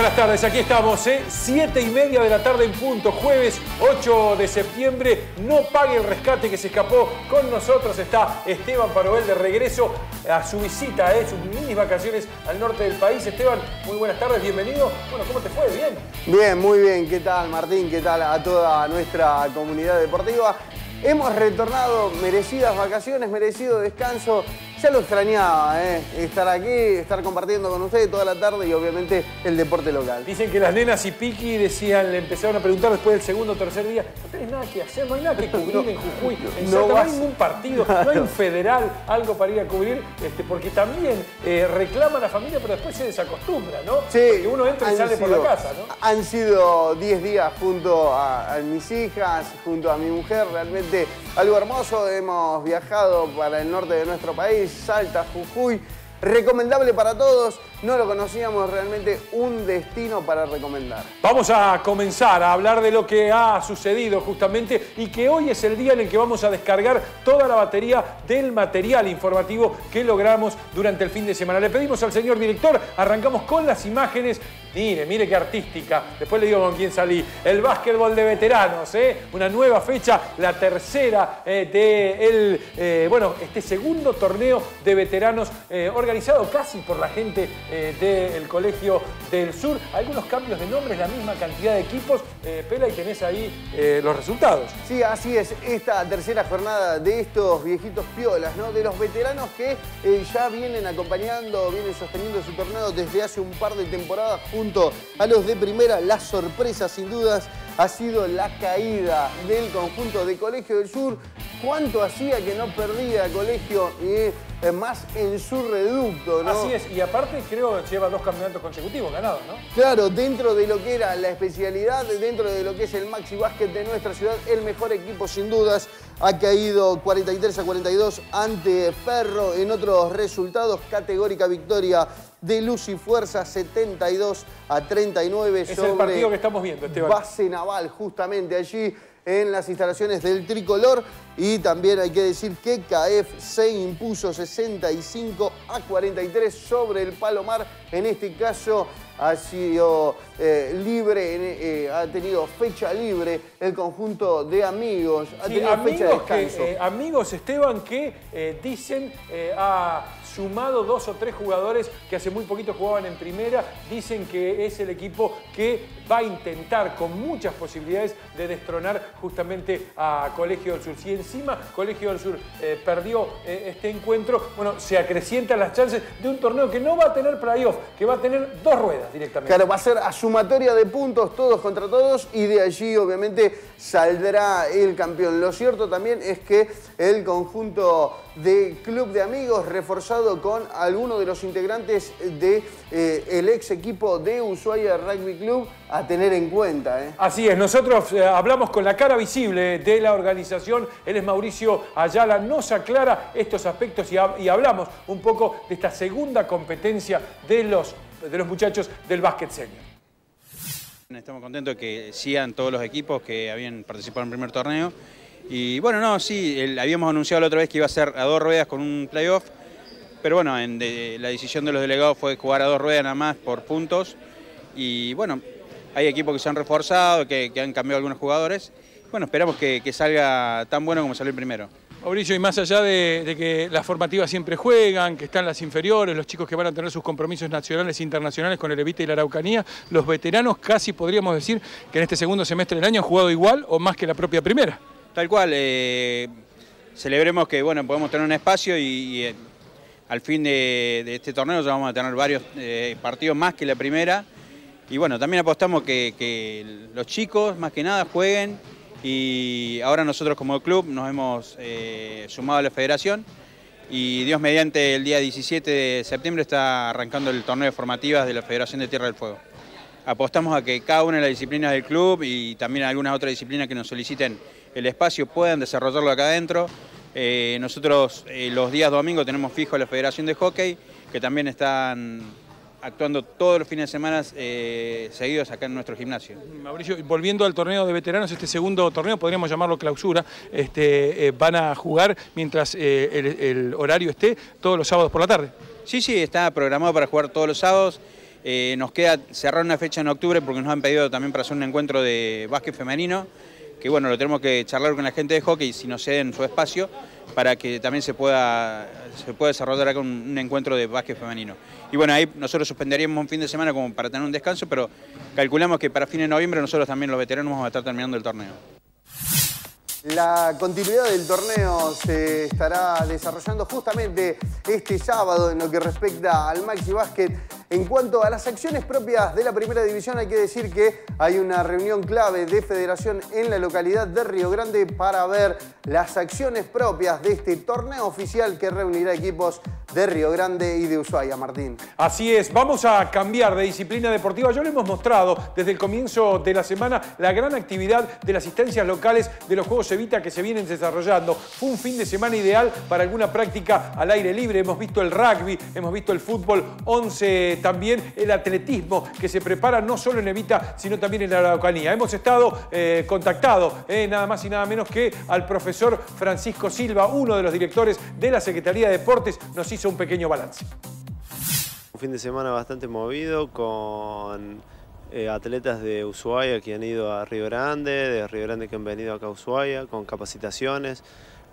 Buenas tardes, aquí estamos, ¿eh? 7 y media de la tarde en punto, jueves 8 de septiembre. No pague el rescate que se escapó. Con nosotros está Esteban Paroel de regreso a su visita, ¿eh? sus mini vacaciones al norte del país. Esteban, muy buenas tardes, bienvenido. Bueno, ¿cómo te fue? ¿Bien? Bien, muy bien. ¿Qué tal, Martín? ¿Qué tal a toda nuestra comunidad deportiva? Hemos retornado merecidas vacaciones, merecido descanso. Ya lo extrañaba, ¿eh? estar aquí, estar compartiendo con ustedes toda la tarde y obviamente el deporte local. Dicen que las nenas y Piqui decían, le empezaron a preguntar después del segundo o tercer día, no tenés nada que hacer, no hay nada que cubrir en Jujuy, en no, no hay ningún partido, no hay un federal, algo para ir a cubrir, este, porque también eh, reclama la familia, pero después se desacostumbra, ¿no? Sí. Porque uno entra y sale por la casa, ¿no? Han sido 10 días junto a mis hijas, junto a mi mujer, realmente algo hermoso. Hemos viajado para el norte de nuestro país, Salta, Jujuy. Recomendable para todos, no lo conocíamos realmente, un destino para recomendar. Vamos a comenzar a hablar de lo que ha sucedido justamente y que hoy es el día en el que vamos a descargar toda la batería del material informativo que logramos durante el fin de semana. Le pedimos al señor director, arrancamos con las imágenes Mire, mire qué artística. Después le digo con quién salí. El básquetbol de veteranos, ¿eh? Una nueva fecha, la tercera eh, de el, eh, bueno, este segundo torneo de veteranos eh, organizado casi por la gente del Colegio del Sur. Algunos cambios de nombres, la misma cantidad de equipos. Pela y tenés ahí los resultados. Sí, así es. Esta tercera jornada de estos viejitos piolas, ¿no? De los veteranos que ya vienen acompañando, vienen sosteniendo su torneo desde hace un par de temporadas junto a los de primera. La sorpresa, sin dudas, ha sido la caída del conjunto de Colegio del Sur. ¿Cuánto hacía que no perdía Colegio eh, más en su reducto, ¿no? Así es, y aparte creo que lleva dos campeonatos consecutivos ganados, ¿no? Claro, dentro de lo que era la especialidad, dentro de lo que es el maxi básquet de nuestra ciudad, el mejor equipo sin dudas ha caído 43 a 42 ante Ferro en otros resultados, categórica victoria de Luz y Fuerza 72 a 39 es el partido que estamos viendo, Esteban. Base Naval, justamente allí en las instalaciones del Tricolor. Y también hay que decir que CAEF se impuso 65 a 43 sobre el Palomar. En este caso ha sido eh, libre, eh, ha tenido fecha libre el conjunto de amigos, ha tenido fecha de descanso. Eh, amigos, Esteban, que dicen ha sumado dos o tres jugadores que hace muy poquito jugaban en primera, dicen que es el equipo que va a intentar con muchas posibilidades de destronar justamente a Colegio del Sur. Si encima Colegio del Sur perdió este encuentro, bueno, se acrecientan las chances de un torneo que no va a tener playoff, que va a tener dos ruedas directamente. Claro, va a ser a sumatoria de puntos todos contra todos y de allí obviamente saldrá el campeón. Lo cierto también es que el conjunto de Club de Amigos reforzado con algunos de los integrantes del eh, ex equipo de Ushuaia Rugby Club a tener en cuenta. ¿eh? Así es, nosotros eh, hablamos con la cara visible de la organización, él es Mauricio Ayala, nos aclara estos aspectos y, y hablamos un poco de esta segunda competencia de los de los muchachos del básquet senior. Estamos contentos de que sigan todos los equipos que habían participado en el primer torneo. Y bueno, no, sí, habíamos anunciado la otra vez que iba a ser a dos ruedas con un playoff, pero bueno, la decisión de los delegados fue jugar a dos ruedas nada más por puntos. Y bueno, hay equipos que se han reforzado, que, han cambiado algunos jugadores. Bueno, esperamos que, salga tan bueno como salió el primero. Mauricio, y más allá de, que las formativas siempre juegan, que están las inferiores, los chicos que van a tener sus compromisos nacionales e internacionales con el Evita y la Araucanía, los veteranos casi podríamos decir que en este segundo semestre del año han jugado igual o más que la propia primera. Tal cual, eh, celebremos que bueno, podemos tener un espacio y, eh, al fin de, este torneo ya vamos a tener varios eh, partidos más que la primera. Y bueno, también apostamos que, que los chicos más que nada jueguen y ahora nosotros como club nos hemos sumado a la federación y Dios mediante el día 17 de septiembre está arrancando el torneo de formativas de la Federación de Tierra del Fuego. Apostamos a que cada una de las disciplinas del club y también algunas otras disciplinas que nos soliciten el espacio puedan desarrollarlo acá adentro. Eh, nosotros eh, los días domingos tenemos fijo la Federación de Hockey, que también están actuando todos los fines de semana eh, seguidos acá en nuestro gimnasio. Mauricio, volviendo al torneo de veteranos, este segundo torneo, podríamos llamarlo clausura, este, van a jugar mientras eh, el, horario esté todos los sábados por la tarde. Sí, sí, está programado para jugar todos los sábados. Nos queda cerrar una fecha en octubre porque nos han pedido también para hacer un encuentro de básquet femenino, que bueno, lo tenemos que charlar con la gente de hockey si nos ceden su espacio para que también se pueda, se pueda desarrollar acá un, encuentro de básquet femenino. Y bueno, ahí nosotros suspenderíamos un fin de semana como para tener un descanso, pero calculamos que para fin de noviembre nosotros también los veteranos vamos a estar terminando el torneo. La continuidad del torneo se estará desarrollando justamente este sábado en lo que respecta al Maxi Basket. En cuanto a las acciones propias de la primera división, hay que decir que hay una reunión clave de federación en la localidad de Río Grande para ver las acciones propias de este torneo oficial que reunirá equipos de Río Grande y de Ushuaia, Martín. Así es, vamos a cambiar de disciplina deportiva. Ya lo hemos mostrado desde el comienzo de la semana la gran actividad de las asistencias locales de los Juegos Evita que se vienen desarrollando. Fue un fin de semana ideal para alguna práctica al aire libre. Hemos visto el rugby, hemos visto el fútbol 11, también el atletismo que se prepara no solo en Evita, sino también en la Araucanía. Hemos estado eh, contactados, eh, nada más y nada menos que al profesor Francisco Silva, uno de los directores de la Secretaría de Deportes. Nos hizo un pequeño balance. Un fin de semana bastante movido con eh, atletas de Ushuaia que han ido a Río Grande, de Río Grande que han venido acá a Ushuaia, con capacitaciones,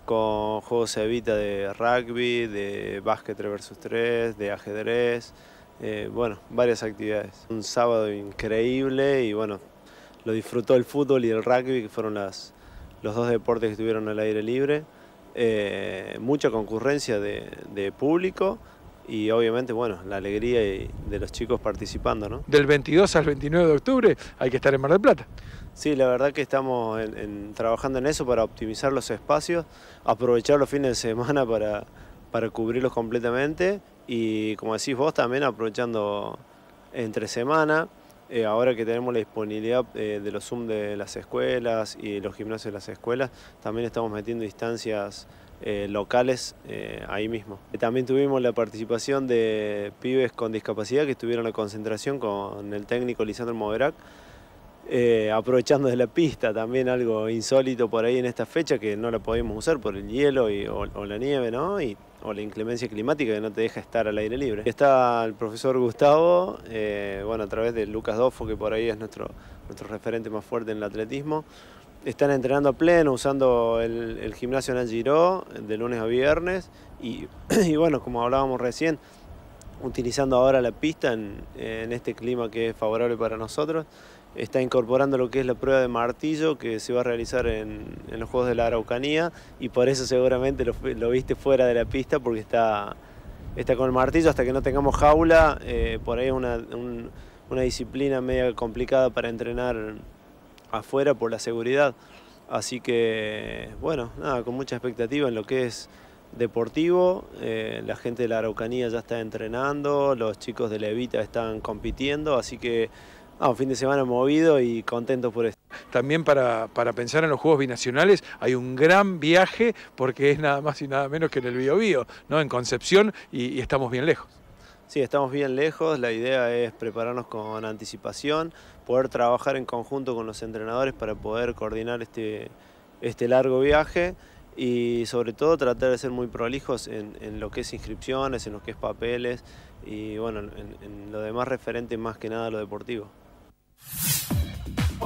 con juegos Evita de rugby, de básquet 3 vs 3, de ajedrez, eh, bueno, varias actividades. Un sábado increíble y bueno, lo disfrutó el fútbol y el rugby, que fueron las, los dos deportes que estuvieron al aire libre. Eh, mucha concurrencia de, público y obviamente, bueno, la alegría de los chicos participando, ¿no? Del 22 al 29 de octubre hay que estar en Mar del Plata. Sí, la verdad que estamos trabajando en eso para optimizar los espacios, aprovechar los fines de semana para, para cubrirlos completamente y, como decís vos, también aprovechando entre semana eh, ahora que tenemos la disponibilidad eh, de los Zoom de las escuelas y los gimnasios de las escuelas, también estamos metiendo instancias eh, locales ahí mismo. También tuvimos la participación de pibes con discapacidad que estuvieron en la concentración con el técnico Lisandro Moverac, aprovechando de la pista, también algo insólito por ahí en esta fecha que no la podíamos usar por el hielo y, o, la nieve, ¿no? o la inclemencia climática que no te deja estar al aire libre. Está el profesor Gustavo, eh, bueno, a través de Lucas Dofo, que por ahí es nuestro, nuestro referente más fuerte en el atletismo. Están entrenando a pleno, usando el, gimnasio en el de lunes a viernes y, bueno, como hablábamos recién, utilizando ahora la pista en este clima que es favorable para nosotros está incorporando lo que es la prueba de martillo que se va a realizar en, los Juegos de la Araucanía y por eso seguramente lo, viste fuera de la pista porque está, está con el martillo hasta que no tengamos jaula, eh, por ahí es una, una disciplina media complicada para entrenar afuera por la seguridad. Así que, bueno, nada, con mucha expectativa en lo que es deportivo. Eh, la gente de la Araucanía ya está entrenando, los chicos de Levita están compitiendo, así que Ah, un fin de semana movido y contento por esto. También para, pensar en los Juegos Binacionales hay un gran viaje porque es nada más y nada menos que en el Biobío, ¿no? en Concepción y, estamos bien lejos. Sí, estamos bien lejos. La idea es prepararnos con anticipación, poder trabajar en conjunto con los entrenadores para poder coordinar este, este largo viaje y sobre todo tratar de ser muy prolijos en, lo que es inscripciones, en lo que es papeles y bueno, en lo demás referente más que nada a lo deportivo.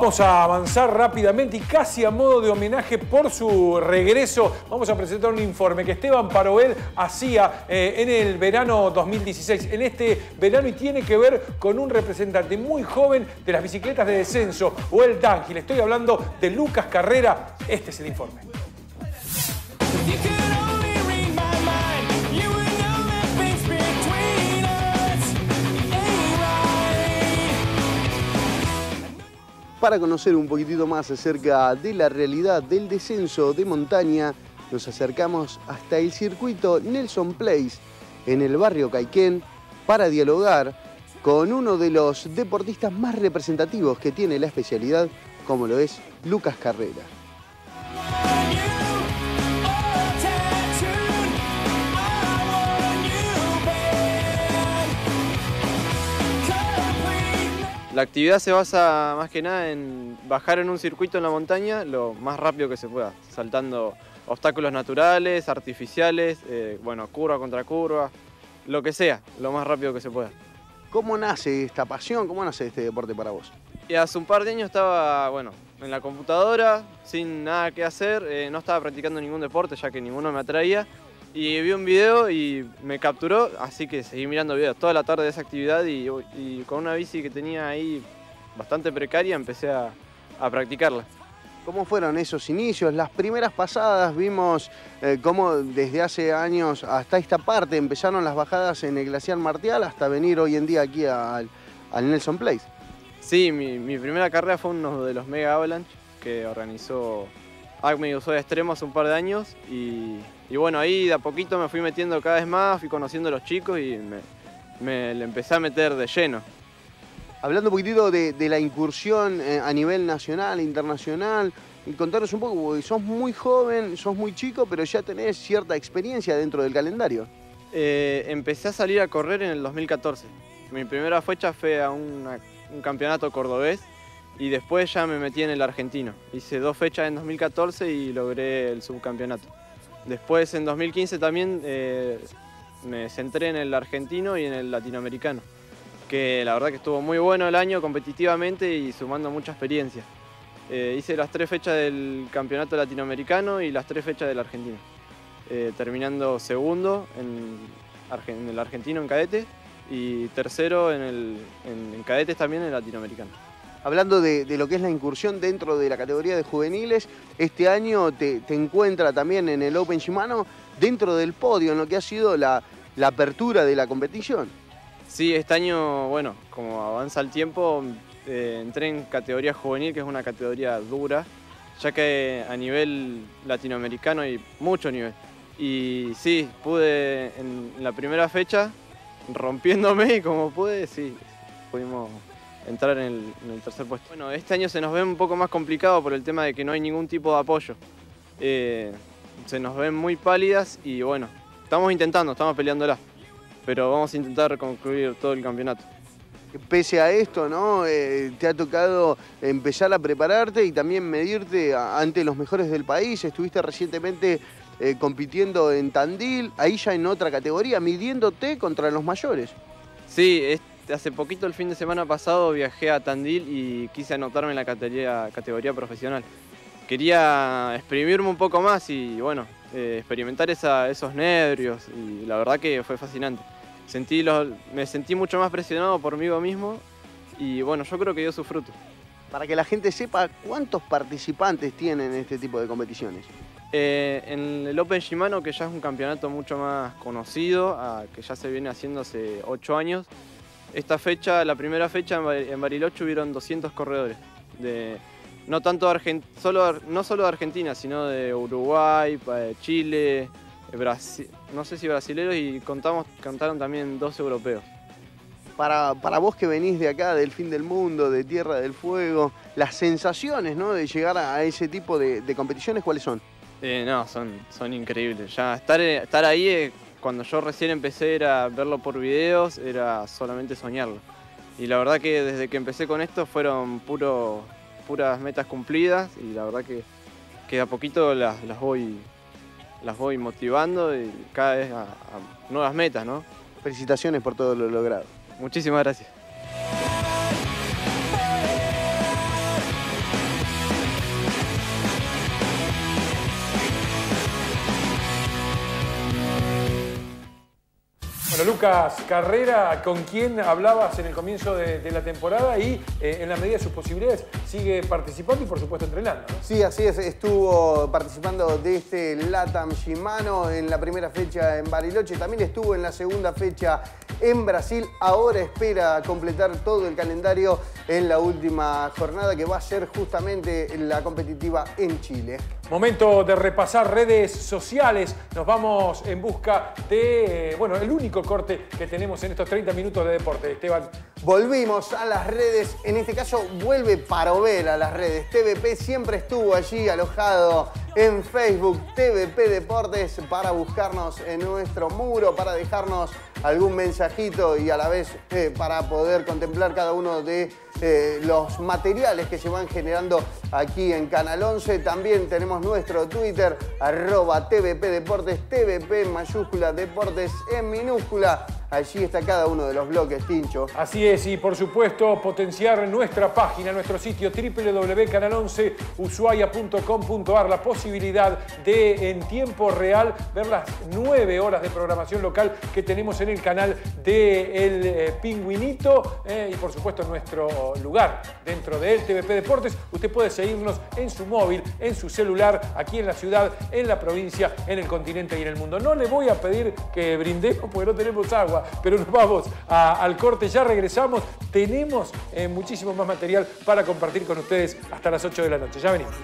Vamos a avanzar rápidamente y casi a modo de homenaje por su regreso, vamos a presentar un informe que Esteban Paroel hacía eh, en el verano 2016, en este verano y tiene que ver con un representante muy joven de las bicicletas de descenso, o el Le Estoy hablando de Lucas Carrera. Este es el informe. Para conocer un poquitito más acerca de la realidad del descenso de montaña, nos acercamos hasta el circuito Nelson Place en el barrio Caiquén para dialogar con uno de los deportistas más representativos que tiene la especialidad, como lo es Lucas Carrera. La actividad se basa más que nada en bajar en un circuito en la montaña lo más rápido que se pueda, saltando obstáculos naturales, artificiales, eh, bueno, curva contra curva, lo que sea, lo más rápido que se pueda. ¿Cómo nace esta pasión? ¿Cómo nace este deporte para vos? Y hace un par de años estaba, bueno, en la computadora, sin nada que hacer, eh, no estaba practicando ningún deporte ya que ninguno me atraía. Y vi un video y me capturó, así que seguí mirando videos toda la tarde de esa actividad y, y con una bici que tenía ahí bastante precaria empecé a, a practicarla. ¿Cómo fueron esos inicios? Las primeras pasadas vimos eh, cómo desde hace años hasta esta parte empezaron las bajadas en el Glaciar Martial hasta venir hoy en día aquí al, al Nelson Place. Sí, mi, mi primera carrera fue uno de los Mega Avalanche que organizó Acme y Ushuaia Extremo hace un par de años y, y bueno, ahí de a poquito me fui metiendo cada vez más, fui conociendo a los chicos y me, me le empecé a meter de lleno. Hablando un poquitito de, de la incursión eh, a nivel nacional, internacional, y contanos un poco, porque sos muy joven, sos muy chico, pero ya tenés cierta experiencia dentro del calendario. Eh, empecé a salir a correr en el 2014. Mi primera fecha fue a una- un campeonato cordobés y después ya me metí en el argentino. Hice dos fechas en 2014 y logré el subcampeonato. Después en 2015 también eh, me centré en el argentino y en el latinoamericano, que la verdad que estuvo muy bueno el año competitivamente y sumando mucha experiencia. Eh, hice las tres fechas del campeonato latinoamericano y las tres fechas del argentino eh, terminando segundo en, el argentino en cadete y tercero en, el, en, cadetes también en latinoamericano. Hablando de, lo que es la incursión dentro de la categoría de juveniles, este año te, te encuentra también en el Open Shimano dentro del podio, en lo que ha sido la, la apertura de la competición. Sí, este año, bueno, como avanza el tiempo, eh, entré en categoría juvenil, que es una categoría dura, ya que a nivel latinoamericano hay mucho nivel. Y sí, pude en la primera fecha, rompiéndome y como pude, sí, pudimos entrar en el, en el tercer puesto. Bueno, este año se nos ve un poco más complicado por el tema de que no hay ningún tipo de apoyo. Eh, se nos ven muy pálidas y bueno, estamos intentando, estamos peleándola, pero vamos a intentar concluir todo el campeonato. Pese a esto, ¿no? Eh, te ha tocado empezar a prepararte y también medirte ante los mejores del país. Estuviste recientemente eh, compitiendo en Tandil, ahí ya en otra categoría, midiéndote contra los mayores. Sí, este- hace poquito el fin de semana pasado viajé a Tandil y quise anotarme en la categoría, categoría profesional. Quería exprimirme un poco más y bueno, eh, experimentar esa- esos nervios y la verdad que fue fascinante. Sentí los, me sentí mucho más presionado por mí mismo y bueno, yo creo que dio su fruto. Para que la gente sepa cuántos participantes tienen este tipo de competiciones. Eh, en el Open Shimano, que ya es un campeonato mucho más conocido, ah, que ya se viene haciendo hace 8 años, esta fecha, la primera fecha en Ba- en Bariloche hubieron 200 corredores. De, no, tanto Argen- solo, no solo de Argentina, sino de Uruguay, Chile, de Brasi- no sé si brasileros y contamos, cantaron también dos europeos. Para, para vos que venís de acá, del fin del mundo, de Tierra del Fuego, las sensaciones ¿no? de llegar a, ese tipo de, de competiciones, ¿cuáles son? Eh, no, son, son increíbles. Ya estar, eh, estar ahí, eh, cuando yo recién empecé era verlo por videos, era solamente soñarlo. Y la verdad que desde que empecé con esto fueron puro, puras metas cumplidas y la verdad que, que a poquito las, las, voy, las voy motivando y cada vez a, a nuevas metas, ¿no? Felicitaciones por todo lo logrado. Muchísimas gracias. Lucas Carrera, ¿con quién hablabas en el comienzo de, de la temporada? Y eh, en la medida de sus posibilidades sigue participando y por supuesto entrenando. ¿no? Sí, así es, estuvo participando de este Latam Shimano en la primera fecha en Bariloche, también estuvo en la segunda fecha en Brasil, ahora espera completar todo el calendario en la última jornada que va a ser justamente la competitiva en Chile. Momento de repasar redes sociales. Nos vamos en busca de, eh, bueno, el único corte que tenemos en estos 30 minutos de deporte. Esteban, Volvimos a las redes, en este caso vuelve Parover a las redes. TVP siempre estuvo allí alojado en Facebook, TVP Deportes, para buscarnos en nuestro muro, para dejarnos algún mensajito y a la vez eh, para poder contemplar cada uno de eh, los materiales que se van generando aquí en Canal 11. También tenemos nuestro Twitter, arroba TVP Deportes, TVP en mayúscula, Deportes en minúscula. Allí está cada uno de los bloques, Tincho. Así es, y por supuesto potenciar nuestra página, nuestro sitio www.canal11ushuaia.com.ar, la posibilidad de en tiempo real ver las nueve horas de programación local que tenemos en el canal de El eh, Pingüinito eh, y por supuesto nuestro lugar dentro de TVP Deportes. Usted puede seguirnos en su móvil, en su celular, aquí en la ciudad, en la provincia, en el continente y en el mundo. No le voy a pedir que brindemos porque no tenemos agua, pero nos vamos al corte, ya regresamos. Tenemos eh, muchísimo más material para compartir con ustedes hasta las 8 de la noche. Ya venimos.